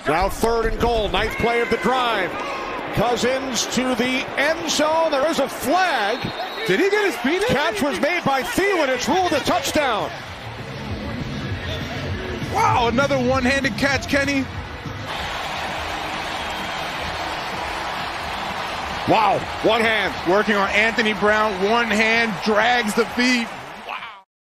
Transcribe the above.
Now third and goal, ninth play of the drive. Cousins to the end zone. There is a flag. Did he get his feet? Catch was made by Thielen. It's ruled a touchdown. Wow, another one-handed catch, Kenny. Wow, one hand. Working on Anthony Brown, one hand drags the feet.